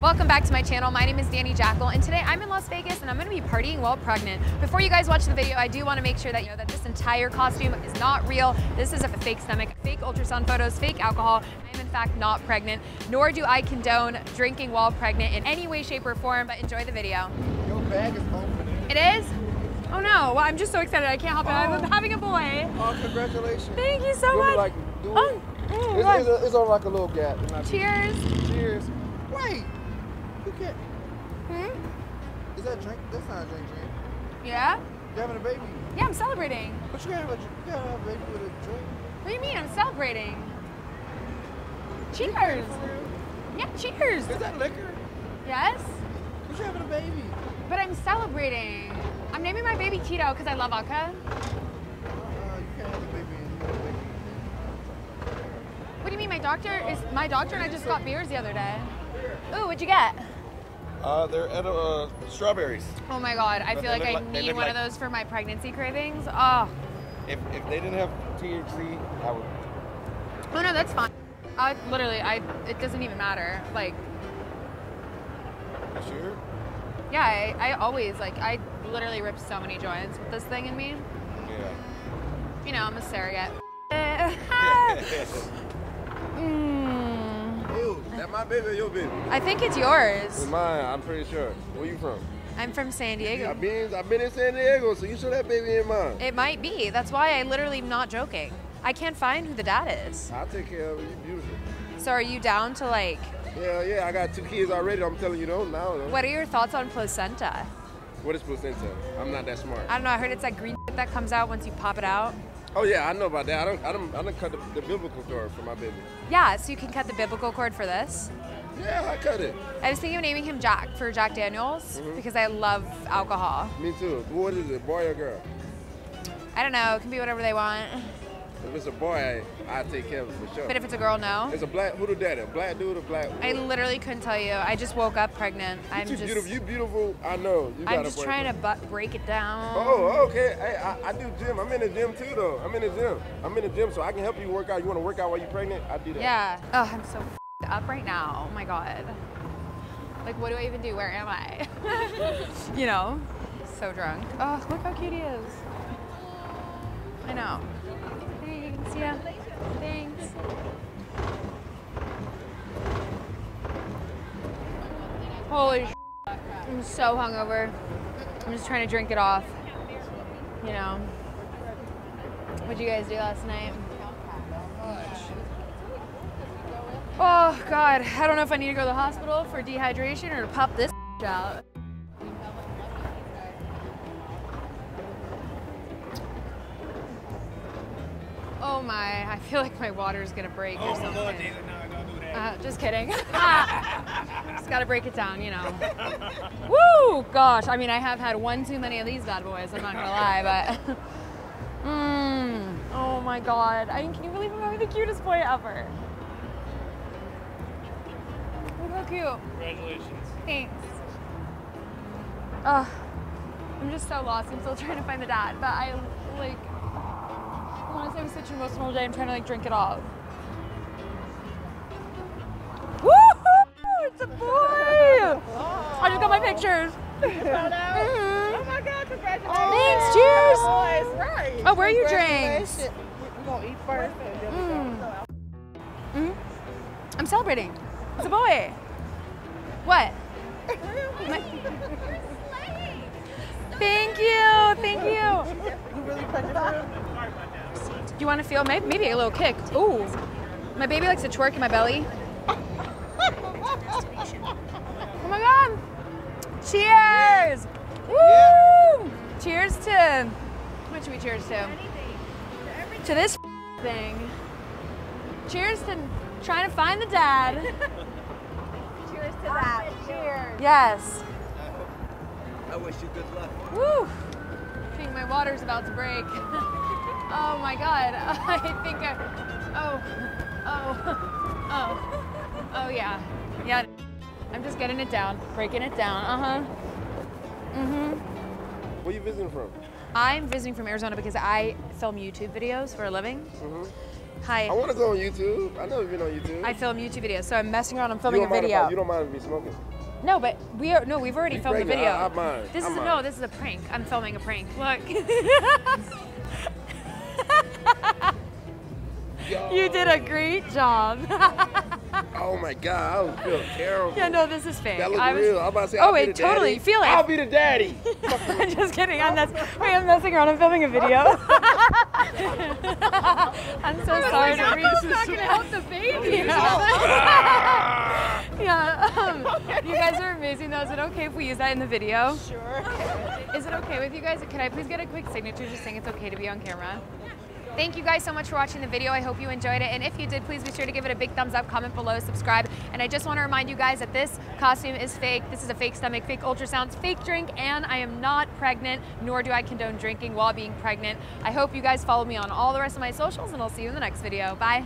Welcome back to my channel. My name is Dani Jackel and today I'm in Las Vegas and I'm going to be partying while pregnant. Before you guys watch the video, I do want to make sure that you know that this entire costume is not real. This is a fake stomach, fake ultrasound photos, fake alcohol. I am in fact not pregnant, nor do I condone drinking while pregnant in any way, shape, or form, but enjoy the video. Your bag is open. It is? Oh no, well, I'm just so excited. I can't help it. I'm Oh. having a boy. Oh, congratulations. Thank you so You want me, much. like? Oh, mm, It's, it's, a- it's on like a little gap. Cheers. Cheers. Wait. You can't. Hmm? Is that a drink? That's not a drink, drink. Yeah? You're having a baby. Yeah, I'm celebrating. But you can't have a, you can't have a baby with a drink. What do you mean? I'm celebrating. Cheers. Yeah, cheers. Is that liquor? Yes? But you're having a baby. But I'm celebrating. I'm naming my baby Tito because I love vodka. Uh, you can't have a baby and you have a baby. What do you mean? My doctor is my doctor and I just got beers the other day. Ooh, what'd you get? Uh, they're at uh, strawberries. Oh my god, I But feel like I like- need one of those for my pregnancy cravings. Oh, If, if they didn't have THC, I would. oh no, that's fine. I literally, I it doesn't even matter. Like, You sure? yeah, I, I always like I literally rip so many joints with this thing in me. Yeah. You know, I'm a surrogate. Mm, that my baby or your baby? I think it's yours. It's mine. I'm pretty sure. Where you from? I'm from San Diego. I've been I've been in San Diego, so you sure that baby ain't mine? It might be. That's why I literally am not joking. I can't find who the dad is. I'll take care of it. You beautiful. So are you down to like Yeah, yeah. I got two kids already. I'm telling you though now. Though. what are your thoughts on placenta? What is placenta? I'm not that smart. I don't know, I heard it's that green that comes out once you pop it out. Oh yeah, I know about that. I don't. I don't. I don't cut the, the biblical cord for my baby. Yeah, so you can cut the biblical cord for this. Yeah, I cut it. I was thinking of naming him Jack for Jack Daniels Mhm. because I love alcohol. Me too. What is it, boy or girl? I don't know, it can be whatever they want. If it's a boy, I, I take care of it for sure. But if it's a girl, no. It's a black. Who the daddy? A black dude or black? I literally couldn't tell you. I just woke up pregnant. You I'm just beautiful. You beautiful. I know. You got I'm just trying to break it down. Oh, okay. Hey, I, I do gym. I'm in the gym too, though. I'm in the gym. I'm in the gym, so I can help you work out. You want to work out while you're pregnant? I do that. Yeah. Oh, I'm so f***ed up right now. Oh my god. Like, what do I even do? Where am I? you know, so drunk. Oh, look how cute he is. I know. Yeah. Thanks. Holy I'm so hungover. I'm just trying to drink it off. You know. What'd you guys do last night? Oh God, I don't know if I need to go to the hospital for dehydration or to pop this out. My, I feel like my water's gonna break or something. Uh, just kidding. just gotta break it down, you know. Woo! Gosh, I mean, I have had one too many of these bad boys. I'm not gonna lie, but. Mmm. Oh my God. I mean, can you believe I'm having the cutest boy ever? Look how cute. Congratulations. Thanks. Ugh. I'm just so lost. I'm still trying to find the dad, but I like. Honestly, it was such an day. I'm trying to like drink it off. Woohoo! It's a boy! I just got my pictures. Mhm. Oh my God, congratulations. Thanks, cheers. Boys, right. Oh, where are your drinks? We- We're going to eat first. and then we Mm. Mhm. I'm celebrating. It's a boy. What? My- Thank you. Thank you. You really pregnant for real? Do you want to feel maybe, maybe a little kick? Ooh. My baby likes to twerk in my belly. Oh my god. Cheers. Woo! Cheers to what should we cheers to? To this thing. Cheers to trying to find the dad. Cheers to that. Cheers. Yes. I wish you good luck. Woo! I think my water's about to break. oh my god. I think I. Oh. Oh. Oh. Oh yeah. Yeah. I'm just getting it down, breaking it down. Uh huh. Mm hmm. Where you visiting from? I'm visiting from Arizona because I film YouTube videos for a living. Mm-hmm. Hi. I want to go on YouTube. I know you've been on YouTube. I film YouTube videos, so I'm messing around. I'm filming a if video. you don't mind me smoking? No, but we are no. We've already You filmed the video. I- I mind. This I is mind. no. This is a prank. I'm filming a prank. Look. you did a great job. Oh my God, I was feeling terrible. yeah, no, this is fake. That looks I was, real. I'm about to say. Oh I'll wait, be the totally. Daddy. Feel it. I'll be the daddy. I'm just kidding. I'm mess- wait, I'm messing around. I'm filming a video. I'm so sorry to reach. It's not gonna help the baby. Yeah. yeah. Um, you guys are amazing though. Is it okay if we use that in the video? Sure. Is it okay with you guys? Can I please get a quick signature just saying it's okay to be on camera? Thank you guys so much for watching the video. I hope you enjoyed it. And if you did, please be sure to give it a big thumbs up, comment below, subscribe. And I just want to remind you guys that this costume is fake. This is a fake stomach, fake ultrasounds, fake drink, and I am not pregnant, nor do I condone drinking while being pregnant. I hope you guys follow me on all the rest of my socials, and I'll see you in the next video. Bye.